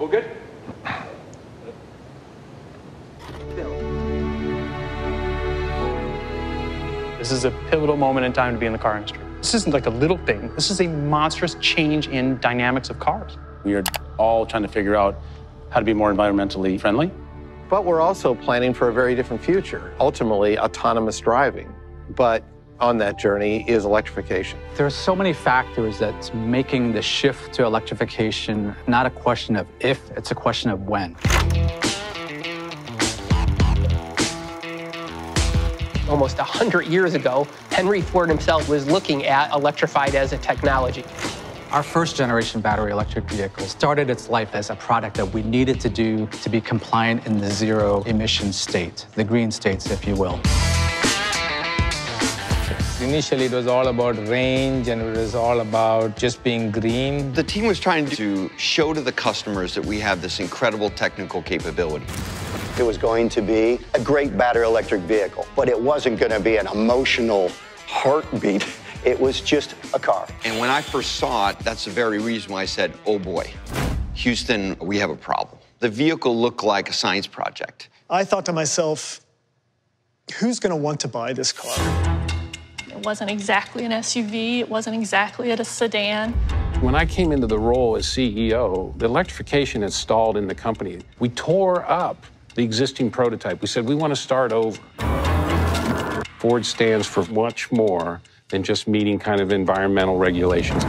All good? This is a pivotal moment in time to be in the car industry. This isn't like a little thing. This is a monstrous change in dynamics of cars. We are all trying to figure out how to be more environmentally friendly. But we're also planning for a very different future, ultimately autonomous driving. But on that journey is electrification. There are so many factors that's making the shift to electrification not a question of if, it's a question of when. Almost 100 years ago, Henry Ford himself was looking at electrified as a technology. Our first generation battery electric vehicle started its life as a product that we needed to do to be compliant in the zero emission state, the green states, if you will. Initially, it was all about range and it was all about just being green. The team was trying to show to the customers that we have this incredible technical capability. It was going to be a great battery electric vehicle, but it wasn't going to be an emotional heartbeat. It was just a car. And when I first saw it, that's the very reason why I said, oh boy, Houston, we have a problem. The vehicle looked like a science project. I thought to myself, who's going to want to buy this car? It wasn't exactly an SUV, it wasn't exactly at a sedan. When I came into the role as CEO, the electrification had stalled in the company. We tore up the existing prototype. We said, we want to start over. Ford stands for much more than just meeting kind of environmental regulations.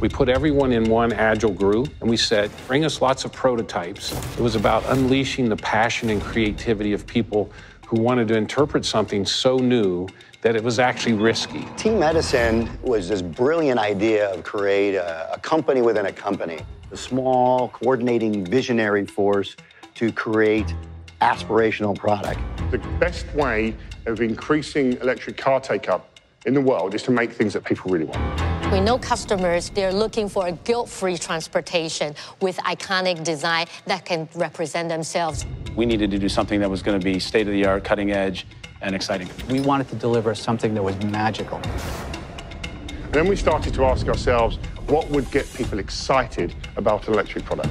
We put everyone in one agile group and we said, bring us lots of prototypes. It was about unleashing the passion and creativity of people who wanted to interpret something so new that it was actually risky. Team Edison was this brilliant idea of create a, a company within a company, a small, coordinating, visionary force to create aspirational product. The best way of increasing electric car take-up in the world is to make things that people really want. We know customers, they're looking for a guilt-free transportation with iconic design that can represent themselves. We needed to do something that was going to be state-of-the-art, cutting edge, and exciting. We wanted to deliver something that was magical. And then we started to ask ourselves, what would get people excited about an electric product?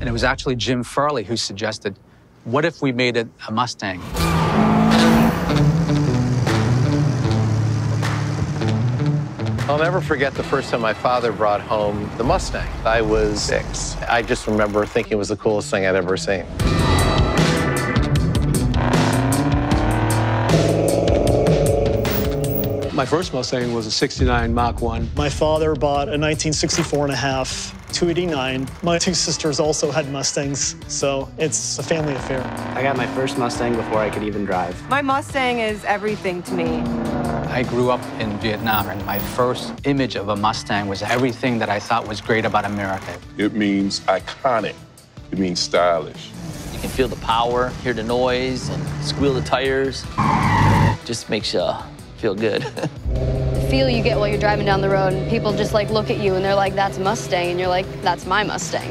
And it was actually Jim Farley who suggested, what if we made it a Mustang? I'll never forget the first time my father brought home the Mustang. I was six. I just remember thinking it was the coolest thing I'd ever seen. My first Mustang was a 69 Mach 1. My father bought a 1964 and a half 289. My two sisters also had Mustangs, so it's a family affair. I got my first Mustang before I could even drive. My Mustang is everything to me. I grew up in Vietnam, and my first image of a Mustang was everything that I thought was great about America. It means iconic. It means stylish. You can feel the power, hear the noise, and squeal the tires. Just makes you feel good. the feel you get while you're driving down the road, and people just like look at you and they're like, that's Mustang, and you're like, that's my Mustang.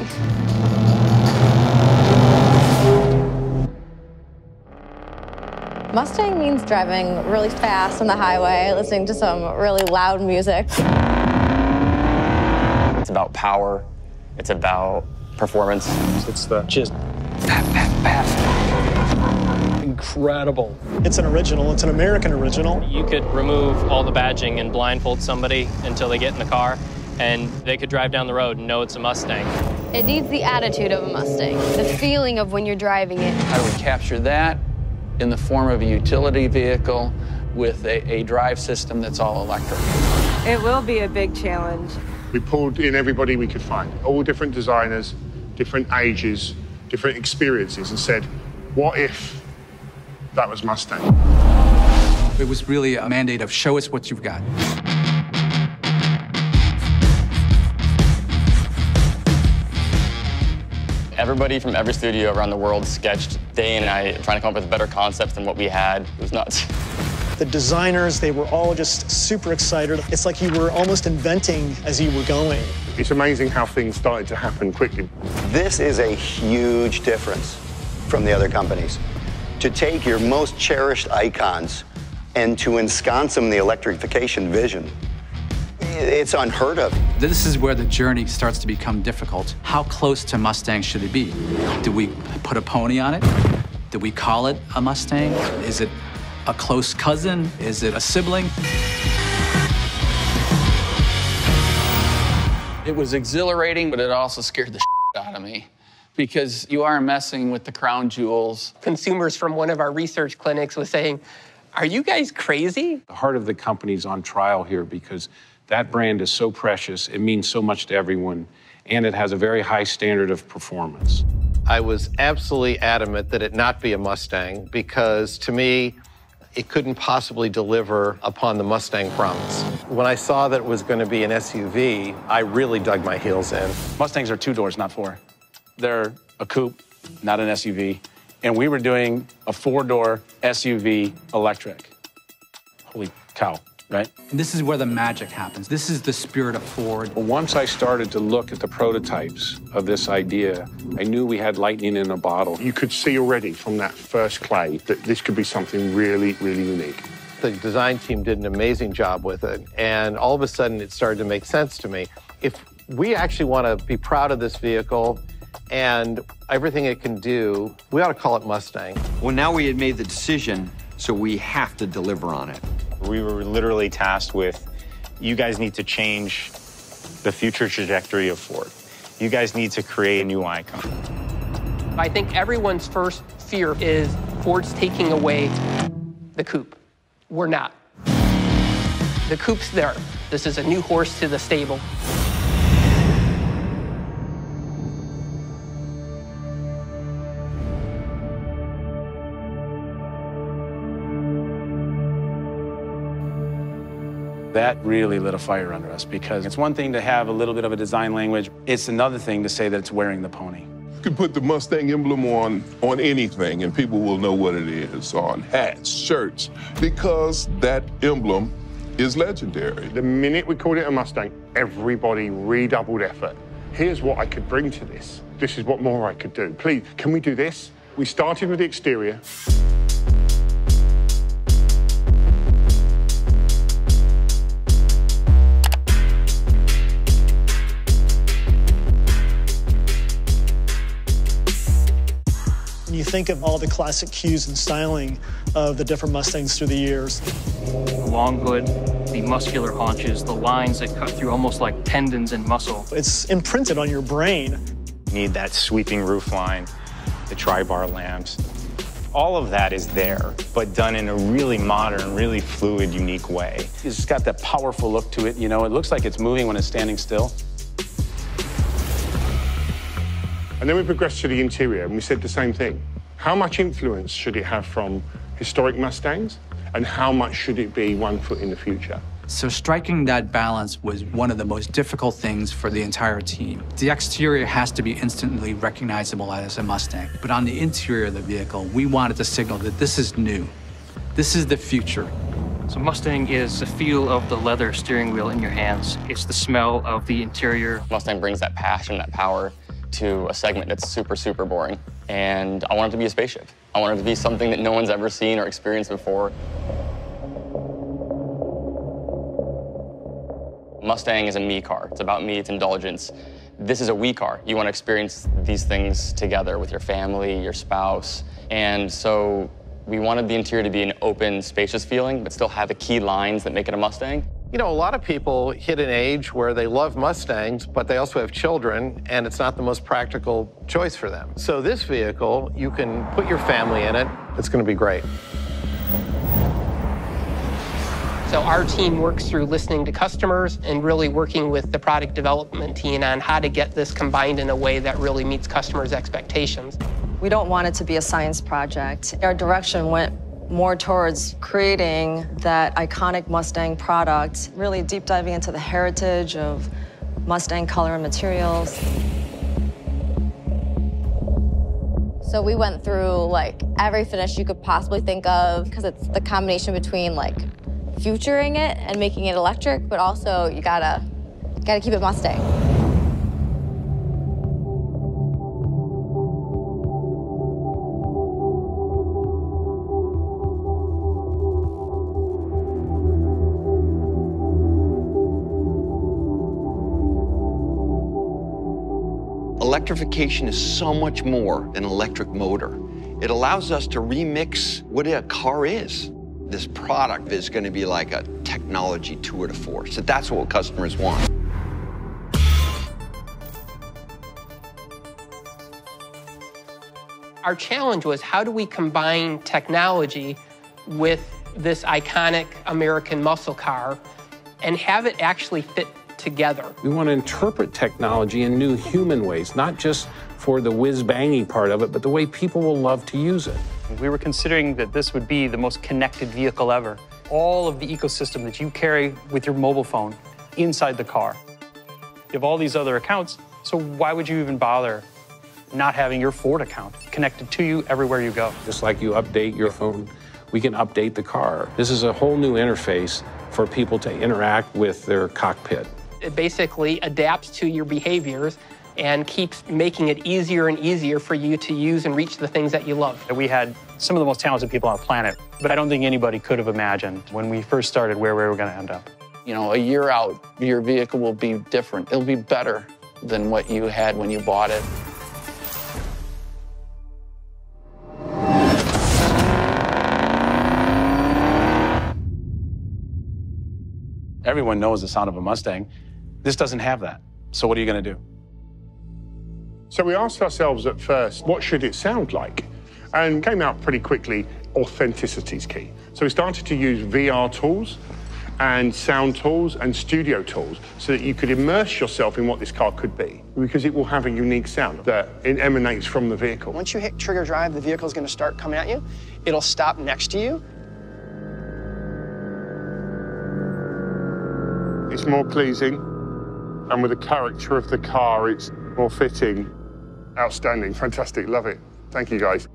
Mustang means driving really fast on the highway, listening to some really loud music. It's about power. It's about performance. It's the just pat, pat, pat. Incredible. It's an original. It's an American original. You could remove all the badging and blindfold somebody until they get in the car, and they could drive down the road and know it's a Mustang. It needs the attitude of a Mustang, the feeling of when you're driving it. How do we capture that in the form of a utility vehicle with a, a drive system that's all electric? It will be a big challenge. We pulled in everybody we could find, all different designers, different ages, different experiences, and said, what if that was Mustang? It was really a mandate of show us what you've got. Everybody from every studio around the world sketched day and night, trying to come up with better concepts than what we had. It was nuts. The designers, they were all just super excited. It's like you were almost inventing as you were going. It's amazing how things started to happen quickly. This is a huge difference from the other companies. To take your most cherished icons and to ensconce them in the electrification vision It's unheard of. This is where the journey starts to become difficult. How close to Mustang should it be? Do we put a pony on it? Do we call it a Mustang? Is it a close cousin? Is it a sibling? It was exhilarating, but it also scared the shit out of me because you are messing with the crown jewels. Consumers from one of our research clinics was saying, Are you guys crazy? The heart of the company's on trial here because that brand is so precious, it means so much to everyone, and it has a very high standard of performance. I was absolutely adamant that it not be a Mustang because to me, it couldn't possibly deliver upon the Mustang promise. When I saw that it was going to be an SUV, I really dug my heels in. Mustangs are two doors, not four. They're a coupe, not an SUV. And we were doing a four door SUV electric. Holy cow, right? And this is where the magic happens. This is the spirit of Ford. Once I started to look at the prototypes of this idea, I knew we had lightning in a bottle. You could see already from that first clay that this could be something really, really unique. The design team did an amazing job with it, and all of a sudden it started to make sense to me. If we actually want to be proud of this vehicle and everything it can do, we ought to call it Mustang. Well, now we had made the decision, so we have to deliver on it. We were literally tasked with you guys need to change the future trajectory of Ford. You guys need to create a new icon. I think everyone's first fear is Ford's taking away the coupe. We're not. The coupe's there. This is a new horse to the stable. That really lit a fire under us because it's one thing to have a little bit of a design language. It's another thing to say that it's wearing the pony. You can put the Mustang emblem on on anything and people will know what it is on hats, shirts, because that emblem is legendary. The minute we called it a Mustang, everybody redoubled effort. Here's what I could bring to this. This is what more I could do. Please, can we do this? We started with the exterior. You think of all the classic cues and styling of the different Mustangs through the years, The long hood, the muscular haunches, the lines that cut through almost like tendons and muscle. it's imprinted on your brain. You need that sweeping roof line, the tri-bar lamps. All of that is there, but done in a really modern, really fluid, unique way. It's got that powerful look to it. You know, it looks like it's moving when it's standing still. And then we progressed to the interior and we said the same thing. How much influence should it have from historic Mustangs? And how much should it be one foot in the future? So striking that balance was one of the most difficult things for the entire team. The exterior has to be instantly recognizable as a Mustang, but on the interior of the vehicle, we wanted to signal that this is new. This is the future. So Mustang is the feel of the leather steering wheel in your hands. It's the smell of the interior. Mustang brings that passion, that power to a segment that's super, super boring. And I want it to be a spaceship. I want it to be something that no one's ever seen or experienced before. Mustang is a me car. It's about me, it's indulgence. This is a we car. You want to experience these things together with your family, your spouse. And so we wanted the interior to be an open, spacious feeling, but still have the key lines that make it a Mustang. You know, a lot of people hit an age where they love Mustangs, but they also have children, and it's not the most practical choice for them. So this vehicle, you can put your family in it. It's going to be great. So our team works through listening to customers and really working with the product development team on how to get this combined in a way that really meets customers' expectations. We don't want it to be a science project. Our direction went more towards creating that iconic Mustang product, really deep diving into the heritage of Mustang color and materials. So we went through like every finish you could possibly think of because it's the combination between like futuring it and making it electric, but also you gotta gotta keep it Mustang. Electrification is so much more than an electric motor. It allows us to remix what a car is. This product is going to be like a technology tour de force. So that's what customers want. Our challenge was how do we combine technology with this iconic American muscle car and have it actually fit together. We want to interpret technology in new human ways, not just for the whiz-bangy part of it, but the way people will love to use it. We were considering that this would be the most connected vehicle ever. All of the ecosystem that you carry with your mobile phone inside the car. You have all these other accounts, so why would you even bother not having your Ford account connected to you everywhere you go? Just like you update your phone, we can update the car. This is a whole new interface for people to interact with their cockpit. It basically adapts to your behaviors and keeps making it easier and easier for you to use and reach the things that you love. We had some of the most talented people on the planet, but I don't think anybody could have imagined when we first started where we were going to end up. You know, a year out, your vehicle will be different. It'll be better than what you had when you bought it. Everyone knows the sound of a Mustang. This doesn't have that. So what are you going to do? So we asked ourselves at first, what should it sound like? And came out pretty quickly, authenticity is key. So we started to use VR tools and sound tools and studio tools so that you could immerse yourself in what this car could be because it will have a unique sound that it emanates from the vehicle. Once you hit trigger drive, the vehicle is going to start coming at you. It'll stop next to you. It's more pleasing and with the character of the car, it's more fitting. Outstanding, fantastic, love it. Thank you guys.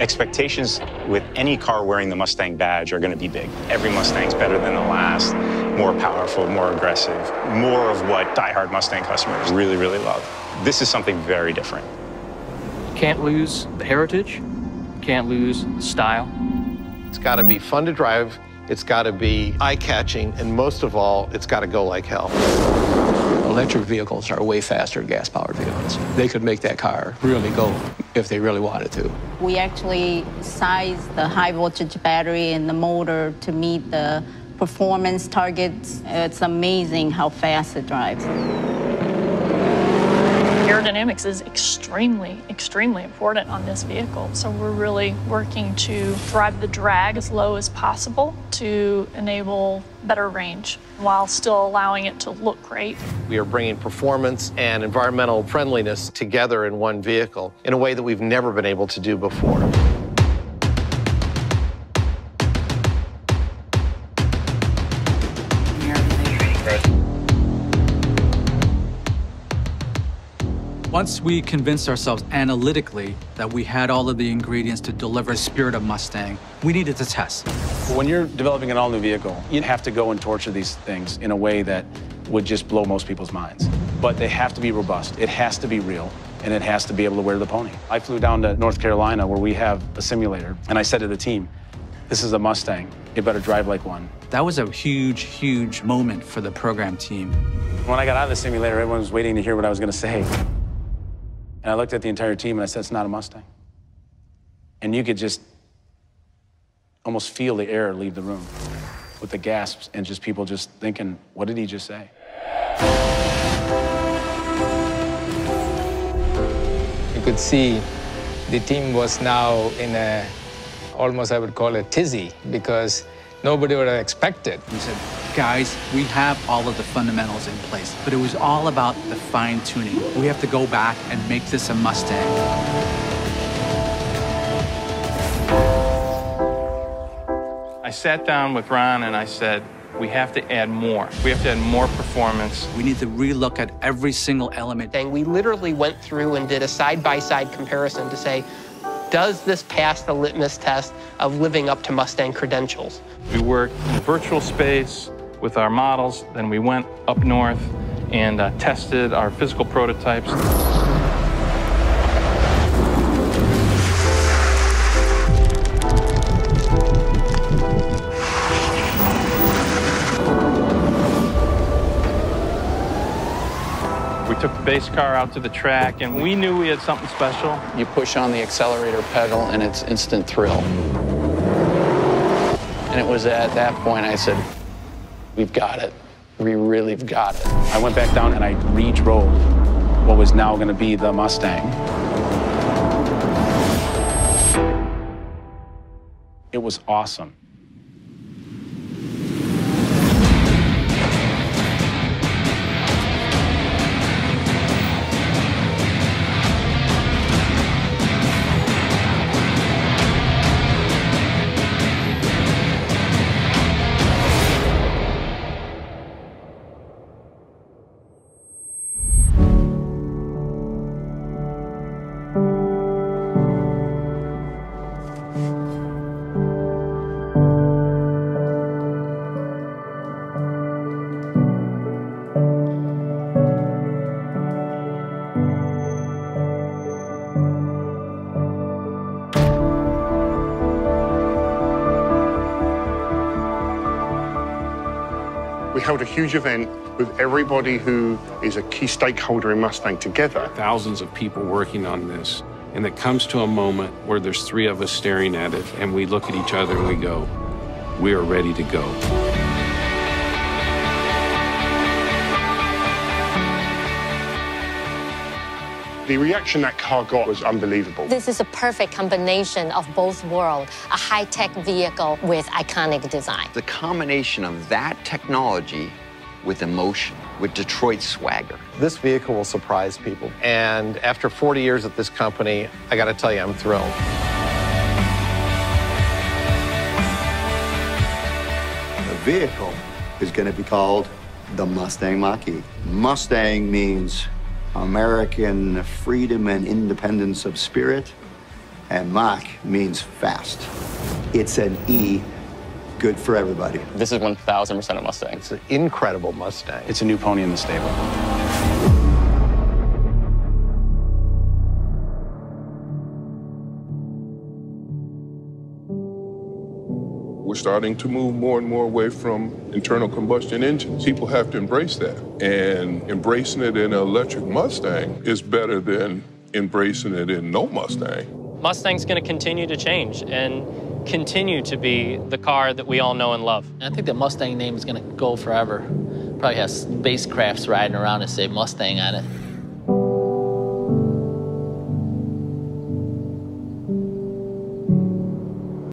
Expectations with any car wearing the Mustang badge are going to be big. Every Mustang's better than the last, more powerful, more aggressive, more of what diehard Mustang customers really, really love. This is something very different. Can't lose the heritage, can't lose the style. It's got to be fun to drive, it's got to be eye-catching, and most of all, it's got to go like hell. Electric vehicles are way faster than gas-powered vehicles. They could make that car really go if they really wanted to. We actually sized the high voltage battery and the motor to meet the performance targets. It's amazing how fast it drives. Aerodynamics is extremely, extremely important on this vehicle. So we're really working to drive the drag as low as possible to enable better range while still allowing it to look great. We are bringing performance and environmental friendliness together in one vehicle in a way that we've never been able to do before. Once we convinced ourselves analytically that we had all of the ingredients to deliver the spirit of Mustang, we needed to test. When you're developing an all-new vehicle, you have to go and torture these things in a way that would just blow most people's minds. But they have to be robust. It has to be real, and it has to be able to wear the pony. I flew down to North Carolina where we have a simulator, and I said to the team, this is a Mustang. It better drive like one. That was a huge, huge moment for the program team. When I got out of the simulator, everyone was waiting to hear what I was going to say. And I looked at the entire team and I said, it's not a Mustang. And you could just almost feel the air leave the room with the gasps and just people just thinking, what did he just say? You could see the team was now in a, almost I would call it tizzy, because nobody would have expected. We said, guys, we have all of the fundamentals in place, but it was all about the fine tuning. We have to go back and make this a Mustang. I sat down with Ron and I said, we have to add more. We have to add more performance. We need to relook at every single element. And we literally went through and did a side-by-side comparison to say, does this pass the litmus test of living up to Mustang credentials? We worked in virtual space with our models. Then we went up north and uh, tested our physical prototypes. took the base car out to the track, and we knew we had something special. You push on the accelerator pedal, and it's instant thrill. And it was at that point I said, we've got it. We really have got it. I went back down and I re-drove what was now going to be the Mustang. It was awesome. We held a huge event with everybody who is a key stakeholder in Mustang together. Thousands of people working on this. And it comes to a moment where there's three of us staring at it, and we look at each other and we go, we are ready to go. The reaction that car got was unbelievable. This is a perfect combination of both worlds, a high-tech vehicle with iconic design. The combination of that technology with emotion, with Detroit swagger. This vehicle will surprise people. And after 40 years at this company, I got to tell you, I'm thrilled. The vehicle is going to be called the Mustang Mach-E. Mustang means American freedom and independence of spirit, and Mach means fast. It's an E, good for everybody. This is 1,000% a Mustang. It's an incredible Mustang. It's a new pony in the stable. We're starting to move more and more away from internal combustion engines. People have to embrace that. And embracing it in an electric Mustang is better than embracing it in no Mustang. Mustang's going to continue to change and continue to be the car that we all know and love. I think the Mustang name is going to go forever. Probably have spacecrafts riding around and say Mustang on it.